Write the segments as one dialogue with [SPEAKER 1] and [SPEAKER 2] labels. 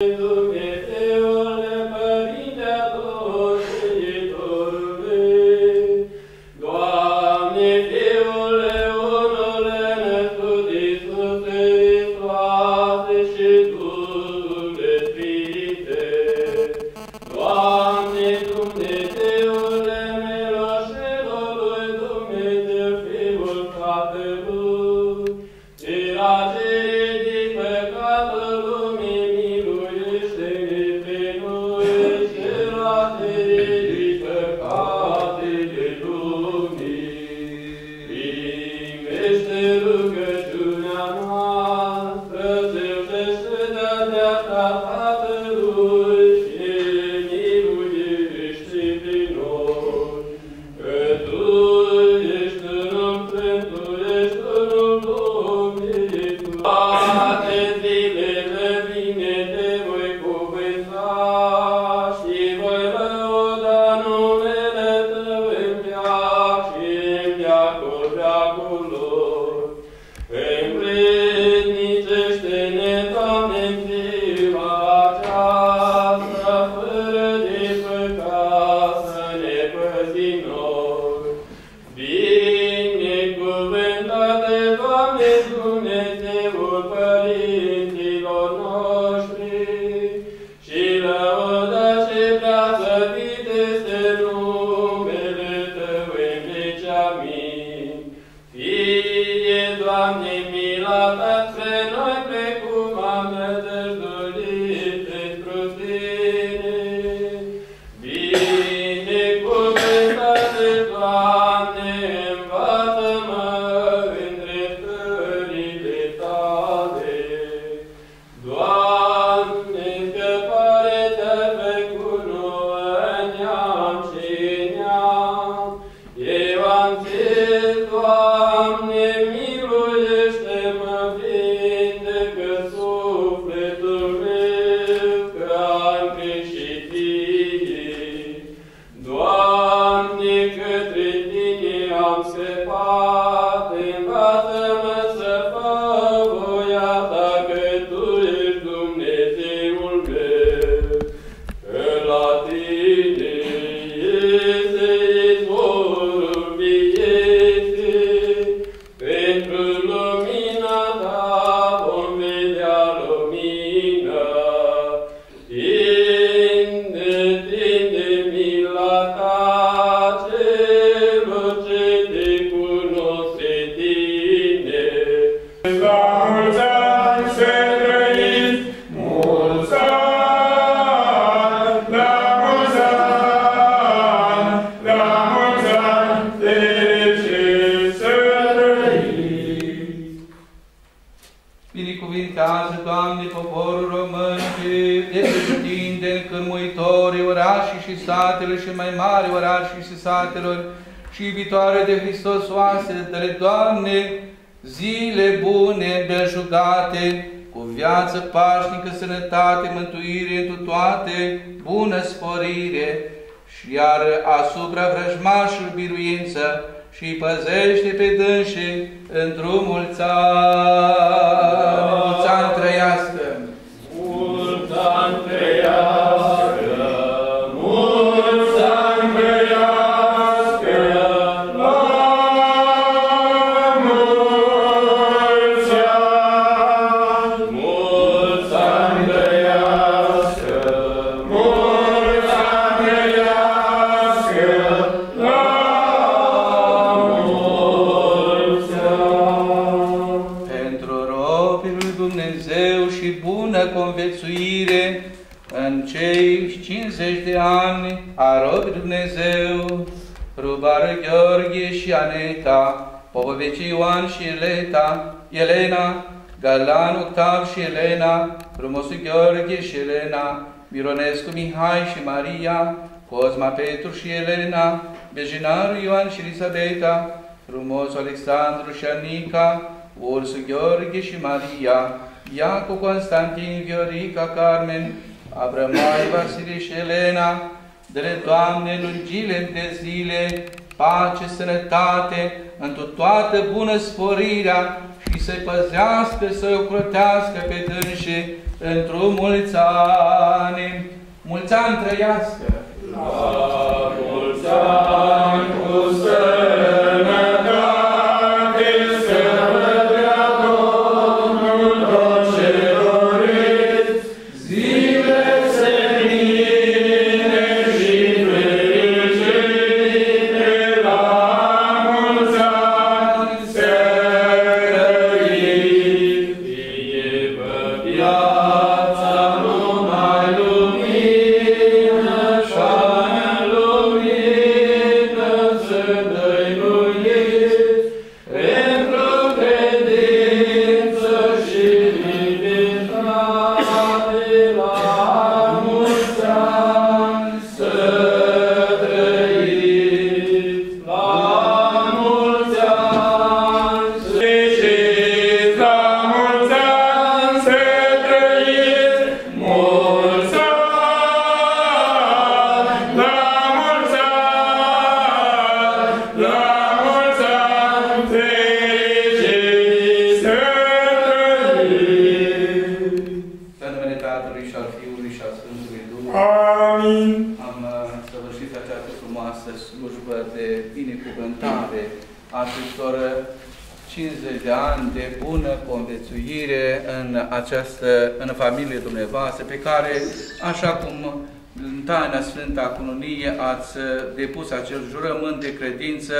[SPEAKER 1] Hallelujah. și satelor și
[SPEAKER 2] mai mari orașe și satelor și iubitoare de Hristos oase, dă Doamne, zile bune, belșugate, cu viață pașnică, sănătate, mântuire tu toate, bună sporire, și iar asupra vrăjmașul biruință, și păzește pe dânșii în drumul țarului. Țan trăiască! Vară, Gheorghe și Aneta, Popovici Ioan și Eleta, Elena, Galan, Octav și Elena, Frumosul Gheorghe și Elena, Mironescu Mihai și Maria, Cosma Petru și Elena, Bejinaru Ioan și Elisabeta, Frumosul Alexandru și Anica, Ursul Gheorghe și Maria, Iacu, Constantin, Viorica, Carmen, Abramai, Vasile și Elena, Drept Doamne, lungile de zile, pace, sănătate, întru toată bună sporirea și să-i păzească, să-i ocrotească pe dânșii într-o mulți ani. Mulți ani trăiască!
[SPEAKER 1] La mulți ani cu sănătate!
[SPEAKER 2] A acestor 50 de ani de bună conviețuire în această, în familie dumneavoastră, pe care, așa cum în taina Sfânta Cununie ați depus acel jurământ de credință,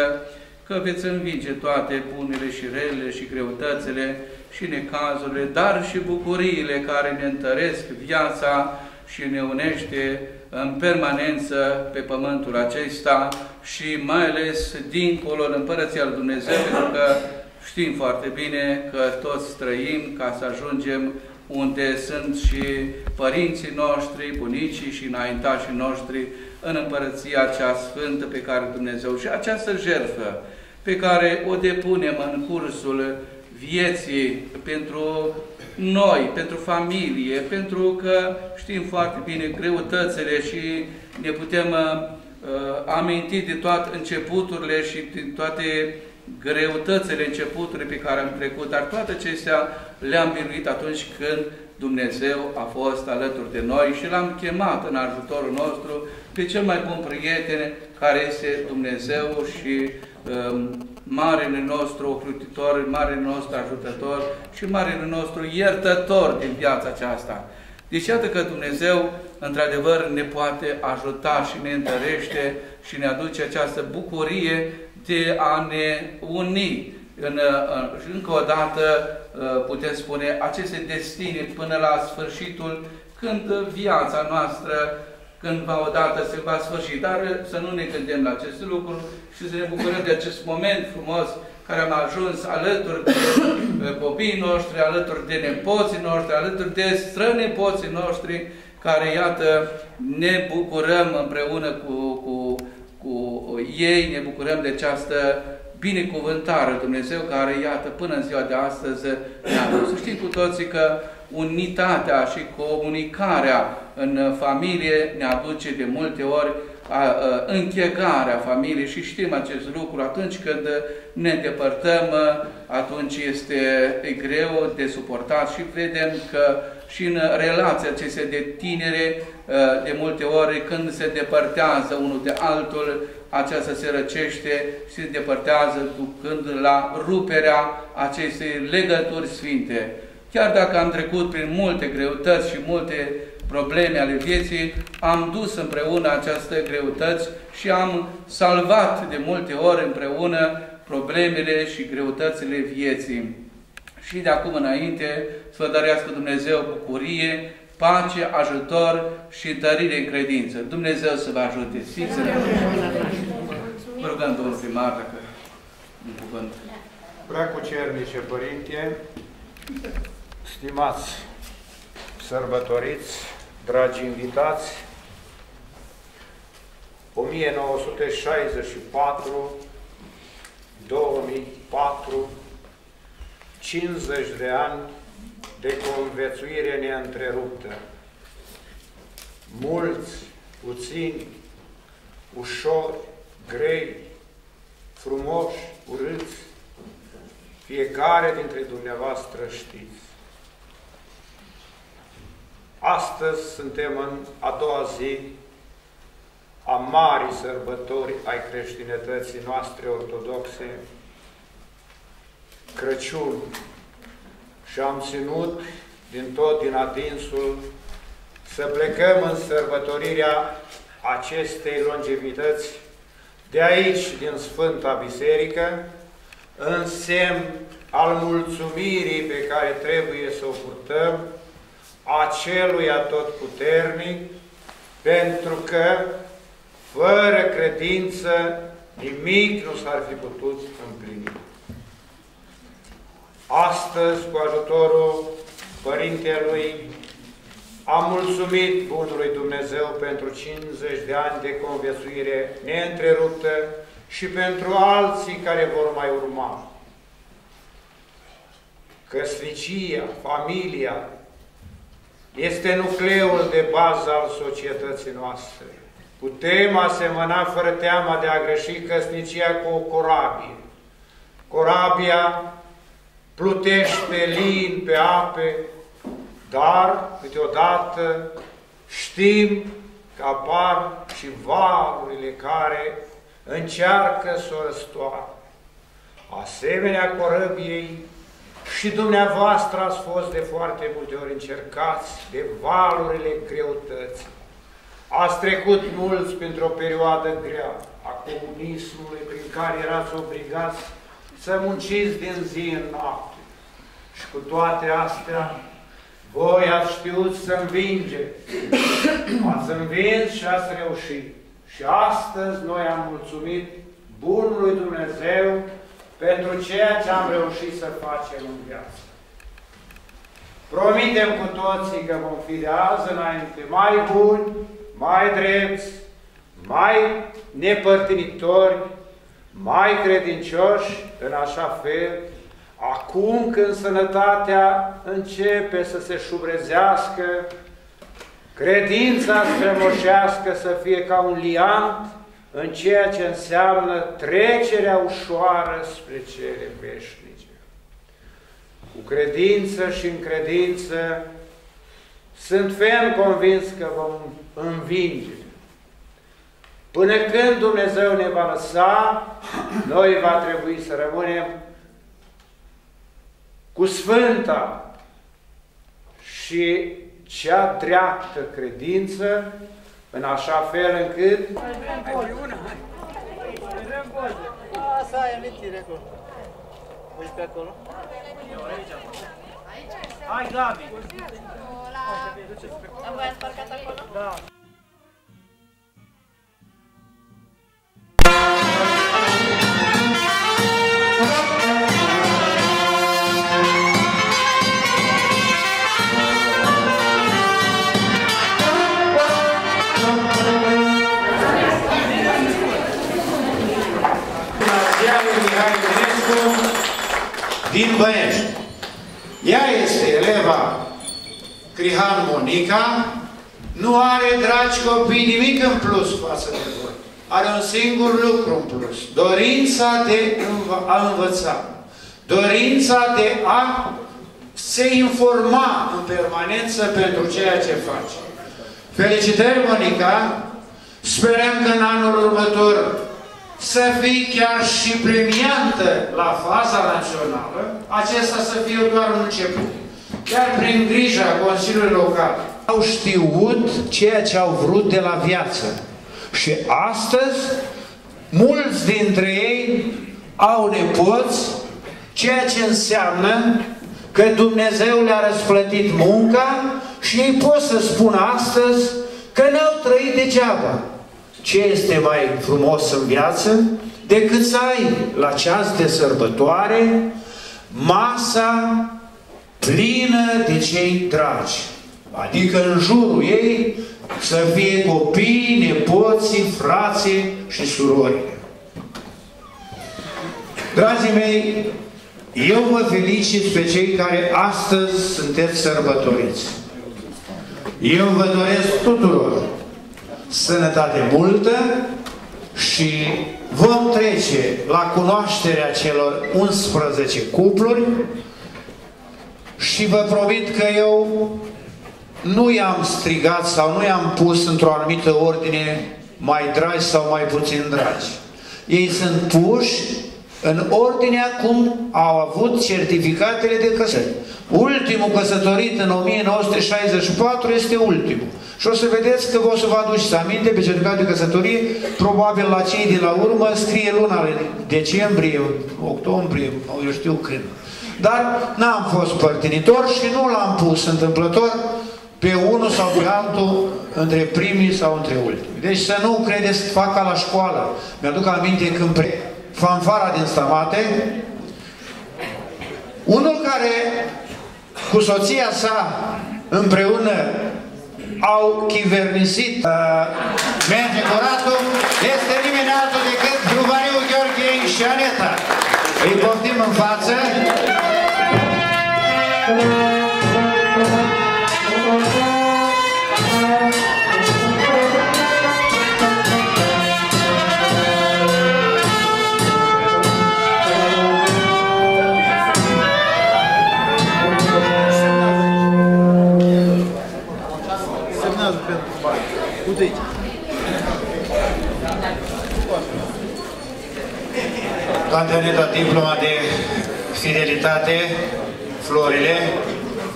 [SPEAKER 2] că veți învinge toate bunele și relele și greutățile și necazurile, dar și bucuriile care ne întăresc viața și ne unește în permanență pe pământul acesta și mai ales dincolo în Împărăția lui Dumnezeu, pentru că știm foarte bine că toți trăim ca să ajungem unde sunt și părinții noștri, bunicii și înaintașii noștri în împărăția cea sfântă pe care Dumnezeu și această jertfă pe care o depunem în cursul vieții pentru noi, pentru familie, pentru că știm foarte bine greutățile și ne putem uh, aminti de toate începuturile și de toate greutățile, începuturile pe care am trecut, dar toate acestea le-am biruit atunci când Dumnezeu a fost alături de noi și l-am chemat în ajutorul nostru pe cel mai bun prieten care este Dumnezeu și um, Marele nostru ocrutitor, Marele nostru ajutător și Marele nostru iertător din viața aceasta. Deci iată că Dumnezeu, într-adevăr, ne poate ajuta și ne întărește și ne aduce această bucurie de a ne uni în, și încă o dată putem spune aceste destine până la sfârșitul când viața noastră cândva odată se va sfârși. Dar să nu ne gândim la acest lucru și să ne bucurăm de acest moment frumos care am ajuns alături de copiii noștri, alături de nepoții noștri, alături de strănepoții noștri, care, iată, ne bucurăm împreună cu, cu, cu ei, ne bucurăm de această binecuvântare Dumnezeu care, iată, până în ziua de astăzi ne-a adus. Știm cu toții că unitatea și comunicarea în familie ne aduce de multe ori a, a, închegarea familiei și știm acest lucru. Atunci când ne îndepărtăm, atunci este greu de suportat și vedem că și în relația acestea de tinere, de multe ori când se depărtează unul de altul, aceasta se răcește și se depărtează ducând la ruperea acestei legături sfinte. Chiar dacă am trecut prin multe greutăți și multe probleme ale vieții, am dus împreună aceste greutăți și am salvat de multe ori împreună problemele și greutățile vieții. Și de acum înainte să vă dărească Dumnezeu bucurie, pace, ajutor și întărire în credință. Dumnezeu să vă ajute. Sfințele Vă rugăm, domnul primar, dacă un cuvânt.
[SPEAKER 3] Prea cu cernice, Părinte, stimați sărbătoriți, dragi invitați, 1964, 2004, 50 de ani de convețuire neîntreruptă. Mulți, puțini, ușori, grei, frumoși, urâți, fiecare dintre dumneavoastră știți. Astăzi suntem în a doua zi a marii sărbători ai creștinătății noastre ortodoxe, Crăciun, și am ținut din tot din adinsul să plecăm în sărbătorirea acestei longevități de aici, din Sfânta Biserică, în semn al mulțumirii pe care trebuie să o purtăm acelui atotputernic, pentru că fără credință nimic nu s-ar fi putut împlini. Astăzi, cu ajutorul Părintelui, am mulțumit Bunului Dumnezeu pentru 50 de ani de conviețuire neîntreruptă și pentru alții care vor mai urma. Căsnicia, familia, este nucleul de bază al societății noastre. Putem asemăna fără teama de a greși căsnicia cu o corabie. Corabia plutește lin pe ape, dar câteodată știm că apar și valurile care încearcă să o răstoară. Asemenea corăbiei și dumneavoastră ați fost de foarte multe ori încercați de valurile greutății. Ați trecut mulți pentru o perioadă grea a comunismului prin care erați obligați să munciți din zi în noapte. Și cu toate astea, voi ați știut să învinge. Ați învins și ați reușit. Și astăzi noi am mulțumit Bunului Dumnezeu pentru ceea ce am reușit să facem în viață. Promitem cu toții că vom fi de azi înainte mai buni, mai drepți, mai nepărtinitori, mai credincioși, în așa fel, acum când sănătatea începe să se șubrezească, credința strămoșească să fie ca un liant, în ceea ce înseamnă trecerea ușoară spre cele veșnice. Cu credință și în credință sunt ferm convins că vom învinge. Până când Dumnezeu ne va lăsa, noi va trebui să rămânem cu sfânta și cea dreaptă credință, în așa fel încât...
[SPEAKER 4] Asta e amintire acolo. Uite pe acolo. Hai, Gabi!
[SPEAKER 5] La... La voi ați parcat acolo?
[SPEAKER 4] Da.
[SPEAKER 3] Din Băiești. Ea este eleva Crihan Monica, nu are, dragi copii, nimic în plus față de voi. Are un singur lucru în plus, dorința de a învăța, dorința de a se informa în permanență pentru ceea ce face. Felicitări, Monica! Sperăm că în anul următor să fii chiar și premiantă la faza națională, acesta să fie doar un început. Chiar prin grija Consiliului Local. Au știut ceea ce au vrut de la viață. Și astăzi, mulți dintre ei au nepoți, ceea ce înseamnă că Dumnezeu le-a răsplătit munca și ei pot să spună astăzi că n-au trăit degeaba ce este mai frumos în viață decât să ai la ceas de sărbătoare masa plină de cei dragi. Adică în jurul ei să fie copii, nepoții, frații și surori. Dragii mei, eu vă felicit pe cei care astăzi sunteți sărbătoriți. Eu vă doresc tuturor sănătate multă și vom trece la cunoașterea celor 11 cupluri și vă promit că eu nu i-am strigat sau nu i-am pus într-o anumită ordine mai dragi sau mai puțin dragi. Ei sunt puși în ordinea cum au avut certificatele de căsătorie. Ultimul căsătorit în 1964 este ultimul. Și o să vedeți că vă o să vă aduceți aminte pe certificatul de căsătorie, probabil la cei de la urmă scrie luna decembrie, octombrie, eu știu când. Dar n-am fost părtinitor și nu l-am pus întâmplător pe unul sau pe altul între primii sau între ultimii. Deci să nu credeți că fac ca la școală. Mi-aduc aminte când pre... fanfara din Stamate, unul care cu soția sa împreună au chivernisit uh, merge curatul, este nimeni altul decât Drubariu Gheorghe și Aneta. Îi poftim în față.
[SPEAKER 4] Uite aici.
[SPEAKER 3] Candidatul diploma de fidelitate, florile,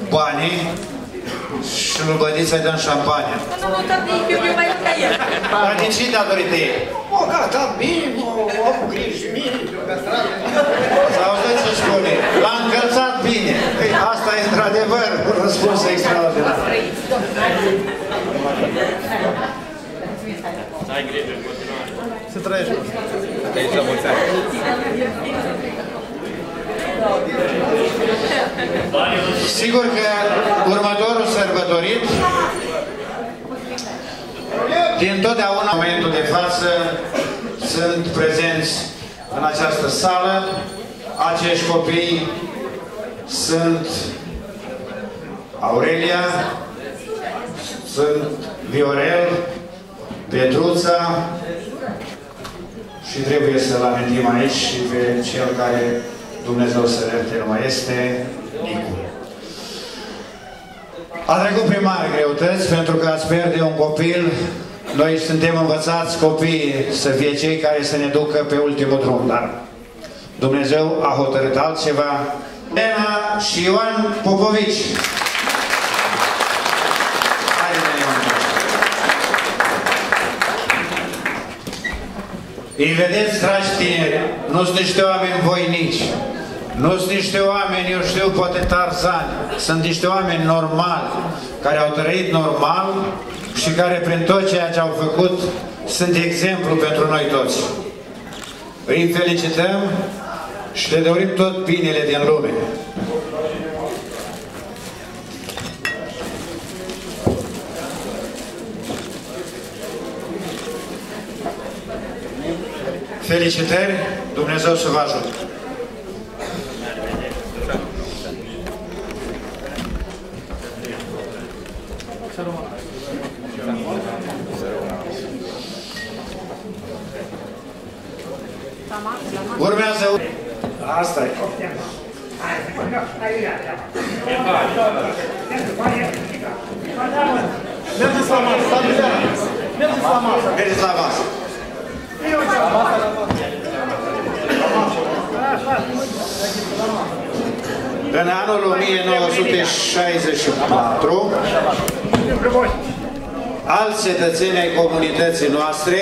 [SPEAKER 3] banii și lui Bădiță dăm șampania.
[SPEAKER 5] Nu mă tot de eu eu mai ca el.
[SPEAKER 3] Dar din ce datorită ei?
[SPEAKER 6] O, gata, bine, mă, am grijă mine.
[SPEAKER 3] S-au auzit ce spune? L-a încălțat bine. Ei, asta e într-adevăr un răspuns extraordinar.
[SPEAKER 1] Ai grijă în continuare.
[SPEAKER 4] Să trăiești.
[SPEAKER 3] Sigur că următorul sărbătorit din totdeauna în momentul de față sunt prezenți în această sală. Acești copii sunt Aurelia, sunt Viorel, Petruța și trebuie să-l amintim aici și pe cel care Dumnezeu să le nu mai este, Nicu. A trecut prin mari greutăți pentru că ați pierde un copil. Noi suntem învățați copii să fie cei care să ne ducă pe ultimul drum, dar Dumnezeu a hotărât altceva. Elena și Ioan Popovici. Haide, Ioan. Îi vedeți, dragi tineri, nu sunt niște oameni voinici, nu sunt niște oameni, eu știu, poate tarzani, sunt niște oameni normali, care au trăit normal și care prin tot ceea ce au făcut sunt exemplu pentru noi toți. Îi felicităm și le dorim tot binele din lume. Felicitări, Dumnezeu să vă ajute. Urmează... Asta e.
[SPEAKER 4] Mergeți la masă, stabilirea. Mergeți la masă.
[SPEAKER 3] Mergeți la masă. În anul 1964, alți cetățeni ai comunității noastre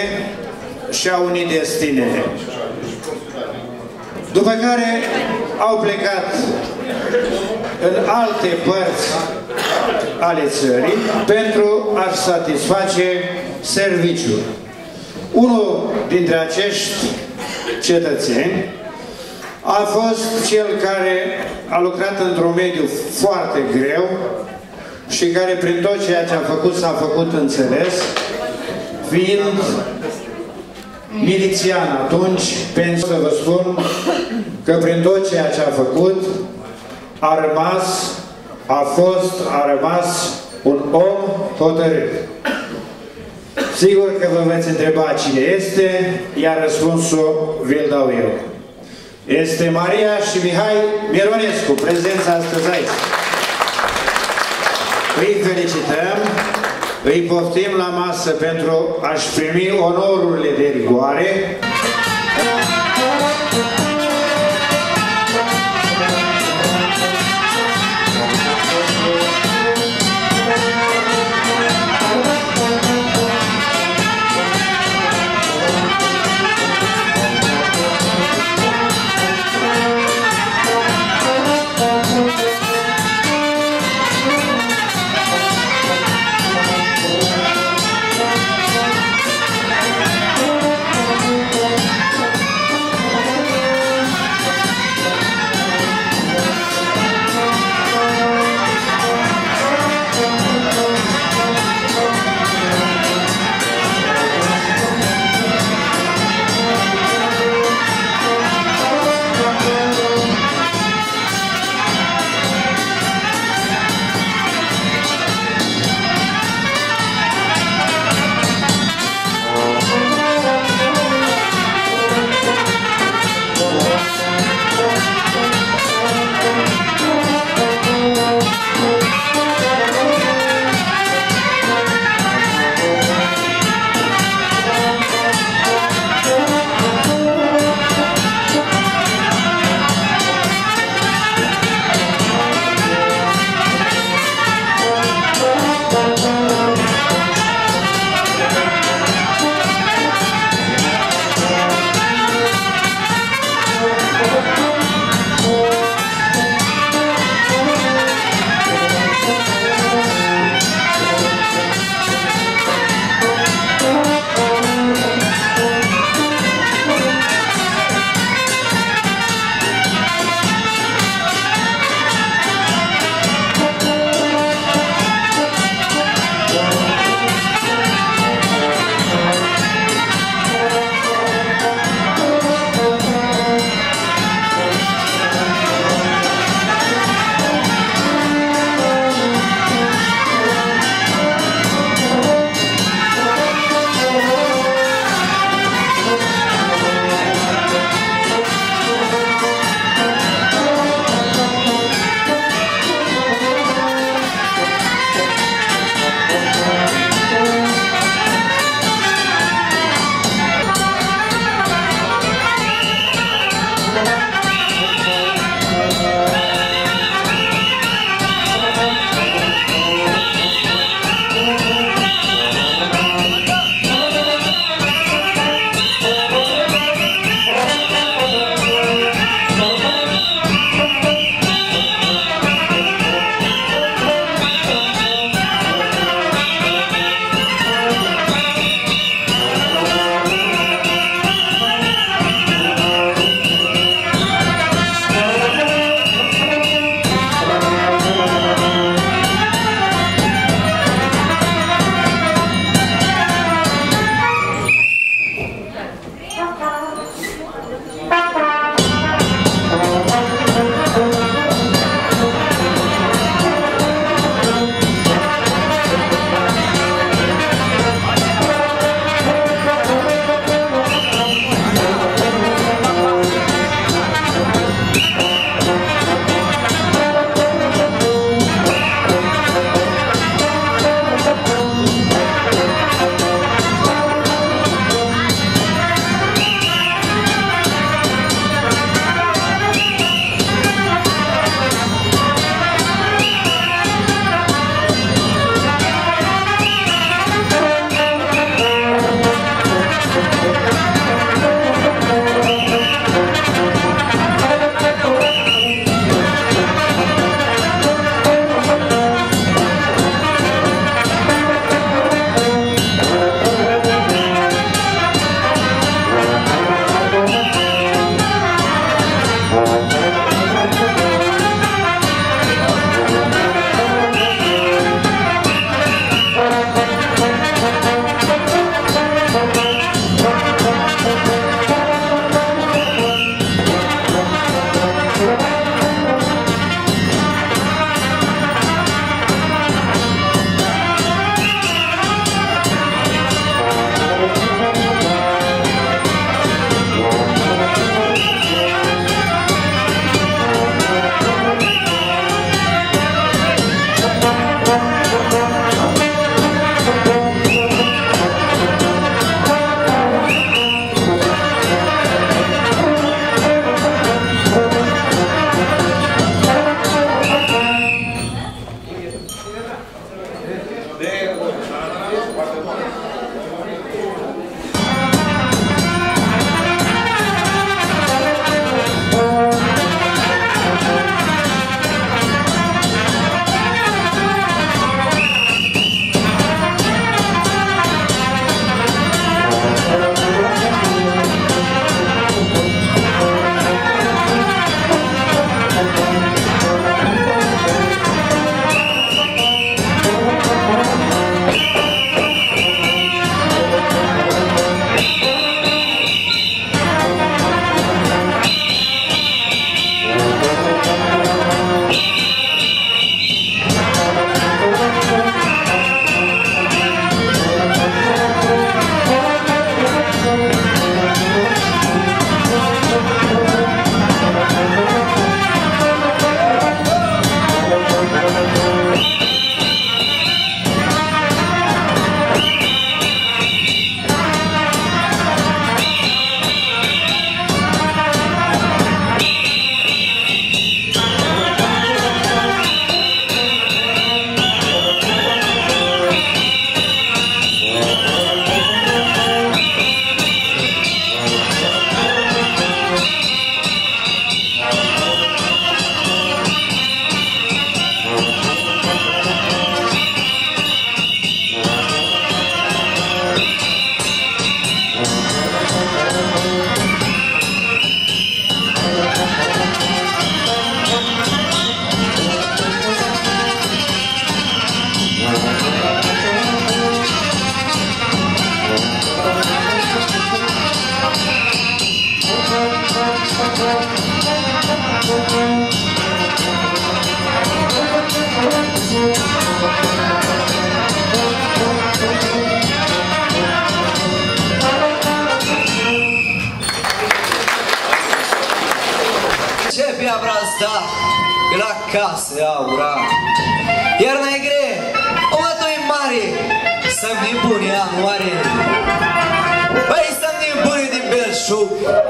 [SPEAKER 3] și-au unit destinele. După care au plecat în alte părți ale țării pentru a satisface serviciul. Unul dintre acești cetățeni a fost cel care a lucrat într-un mediu foarte greu și care prin tot ceea ce a făcut s-a făcut înțeles, fiind milițian atunci, pentru să vă spun că prin tot ceea ce a făcut a rămas, a fost, a rămas un om hotărât. Sigur că vă veți întreba cine este, iar răspunsul vi-l dau eu. Este Maria și Mihai Mironescu, prezența astăzi aici. Îi felicităm, îi poftim la masă pentru a-și primi onorurile de rigoare.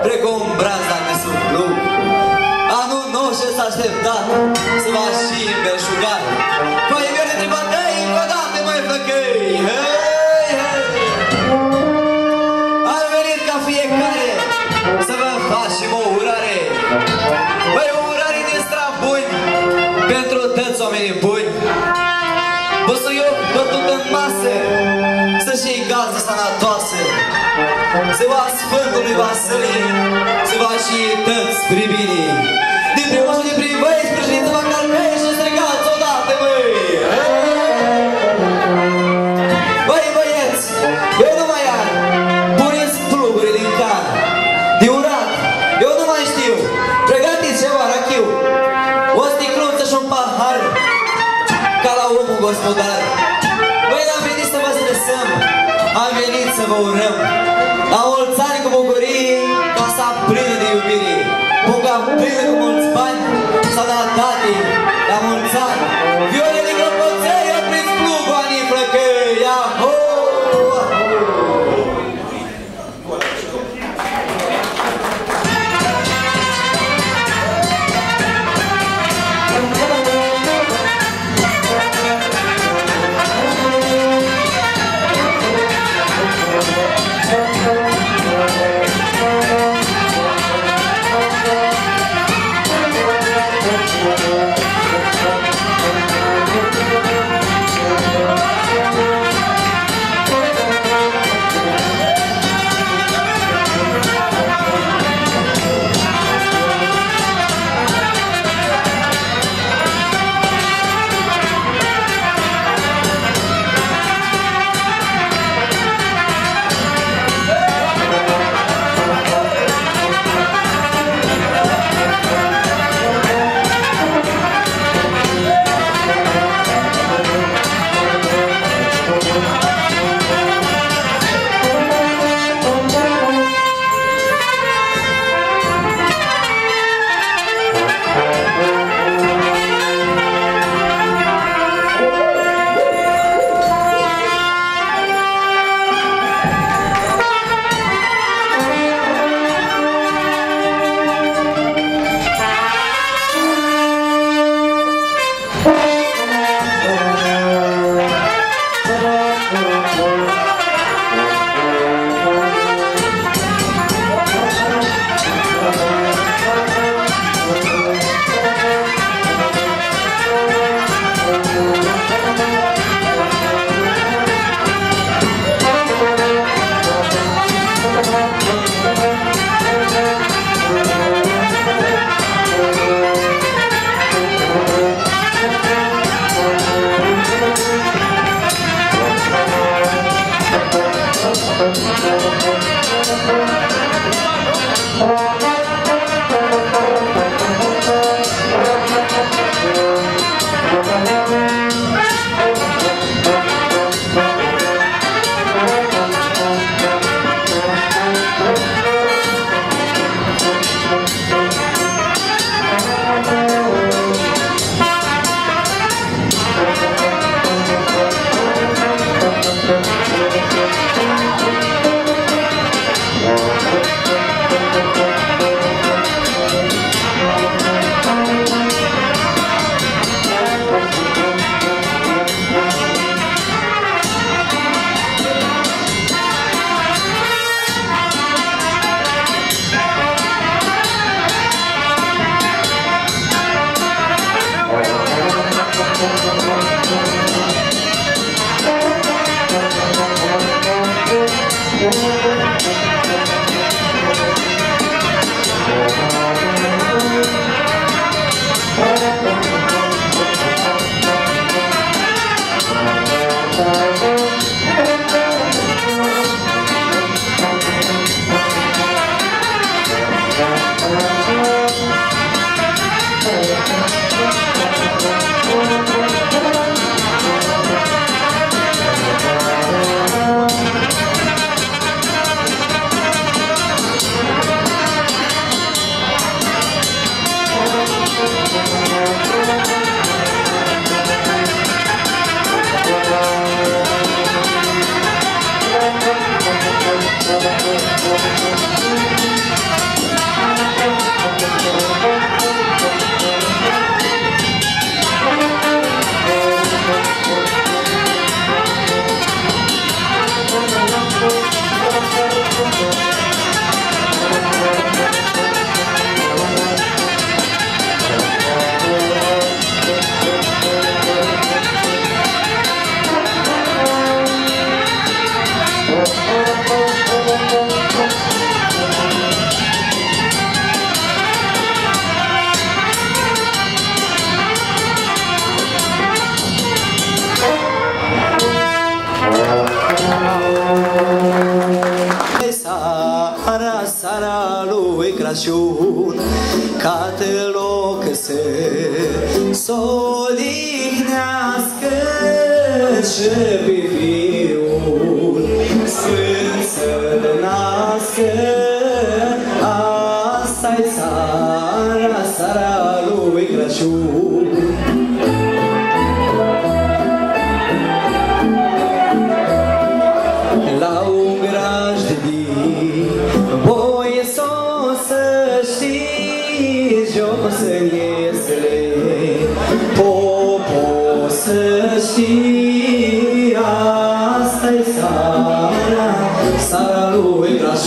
[SPEAKER 7] Precum brazda de sub plug. Anul nou și s-a așteptat să va și în belșugar. Păi, mi-a întrebat, dă-i încă o dată, măi, flăcăi, hei, hei. Am venit ca fiecare să vă facem o urare. Băi, o urare din strabuni pentru toți oamenii buni. Ziua Sfântului Vasilie, ziua și tăți privini. Din primul și din prim, băi, sprijiniți-vă carnei și strigați odată, băi! Băi, băieți, eu nu mai am. Puneți pluguri din car. De urat, eu nu mai știu. Pregătiți ceva rachiu. O sticluță și un pahar. Ca la omul gospodar. Băi, n-am venit să vă stresăm. Am venit să vă urăm. Bani, sănătate, la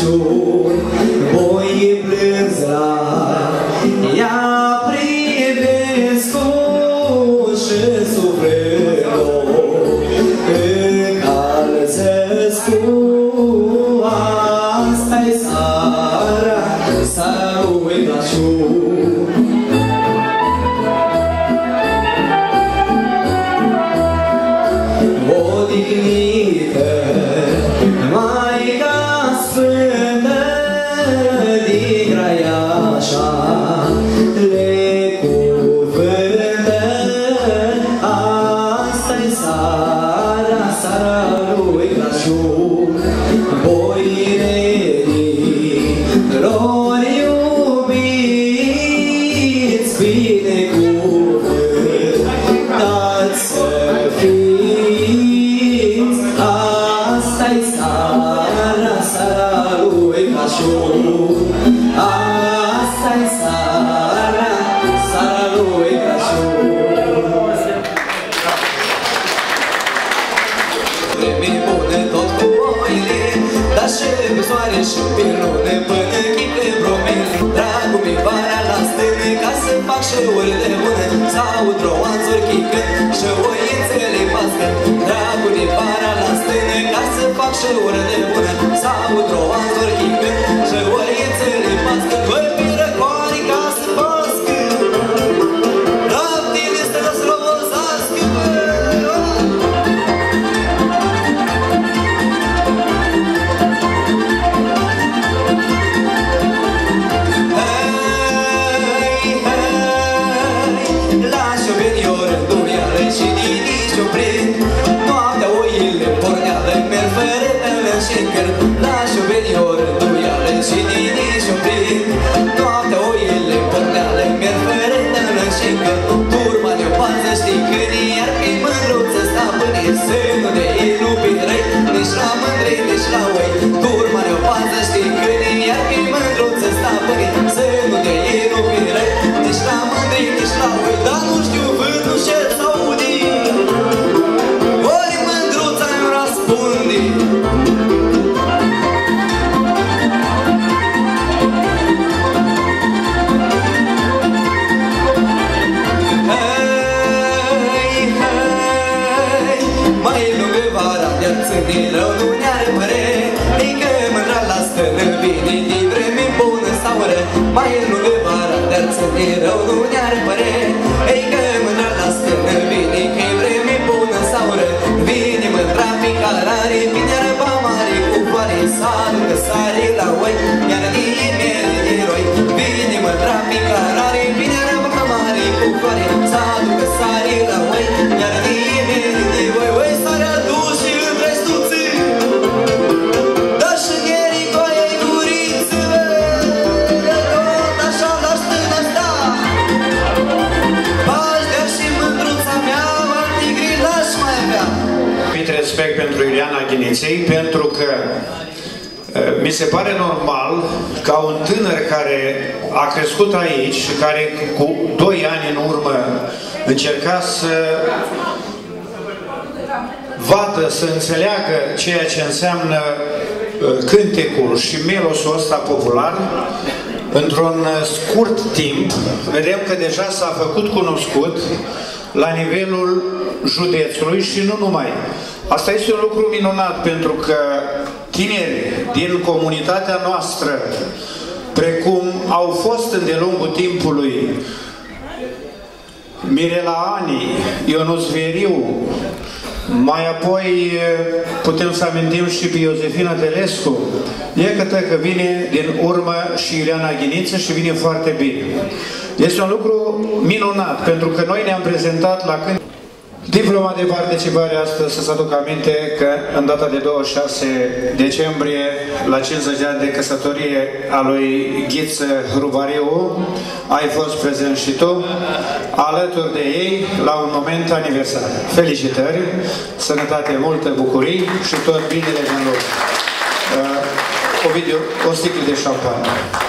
[SPEAKER 7] show. șupirul de până chipte promit Dragul mi vara la stâne ca să fac șeuri de bune Sau troanțuri chicând și oițele pască Dragul mi vara la stâne ca să fac șeuri de bune Sau troanțuri chicând vara viață de rău nu ne-ar păre Nică mândra la stână vine de vreme bună sau ră Mai lungă vara viață de rău nu ne-ar păre Ei că
[SPEAKER 3] Iuliana Ghiniței pentru că uh, mi se pare normal ca un tânăr care a crescut aici și care cu 2 ani în urmă încerca să vadă, să înțeleagă ceea ce înseamnă uh, cântecul și melosul ăsta popular, într-un uh, scurt timp, vedem că deja s-a făcut cunoscut la nivelul județului și nu numai. Asta este un lucru minunat pentru că tineri din comunitatea noastră, precum au fost în de lungul timpului Mirela Ani, Ionuț Veriu, mai apoi putem să amintim și pe Iosefina Telescu. E că că vine din urmă și Iuliana Ghiniță și vine foarte bine. Este un lucru minunat, pentru că noi ne-am prezentat la când Diploma de participare astăzi, să-ți aduc aminte că în data de 26 decembrie, la 50 de ani de căsătorie a lui Ghiță Rubariu, ai fost prezent și tu, alături de ei, la un moment aniversar. Felicitări, sănătate multă, bucurii și tot binele din lume. Uh, Ovidiu, o sticlă de șampanie.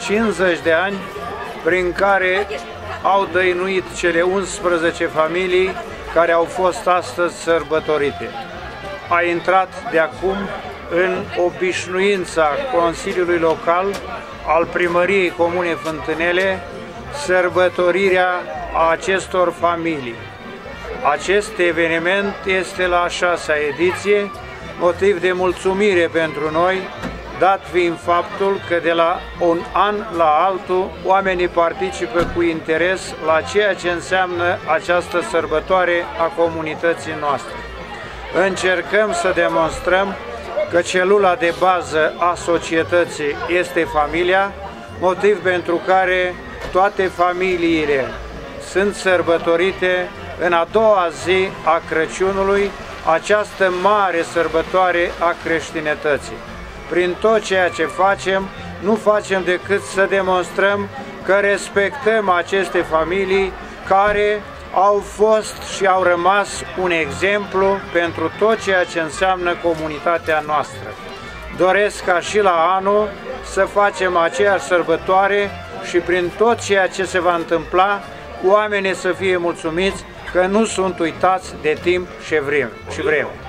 [SPEAKER 3] 50 de ani, prin care au dăinuit cele 11 familii care au fost astăzi sărbătorite. A intrat de acum în obișnuința Consiliului Local al Primăriei Comune Fântânele sărbătorirea acestor familii. Acest eveniment este la a șasea ediție, motiv de mulțumire pentru noi, dat fiind faptul că de la un an la altul oamenii participă cu interes la ceea ce înseamnă această sărbătoare a comunității noastre. Încercăm să demonstrăm că celula de bază a societății este familia, motiv pentru care toate familiile sunt sărbătorite în a doua zi a Crăciunului, această mare sărbătoare a creștinătății. Prin tot ceea ce facem, nu facem decât să demonstrăm că respectăm aceste familii care au fost și au rămas un exemplu pentru tot ceea ce înseamnă comunitatea noastră. Doresc ca și la anul să facem aceeași sărbătoare și prin tot ceea ce se va întâmpla, oamenii să fie mulțumiți că nu sunt uitați de timp și vreme. Și vreme.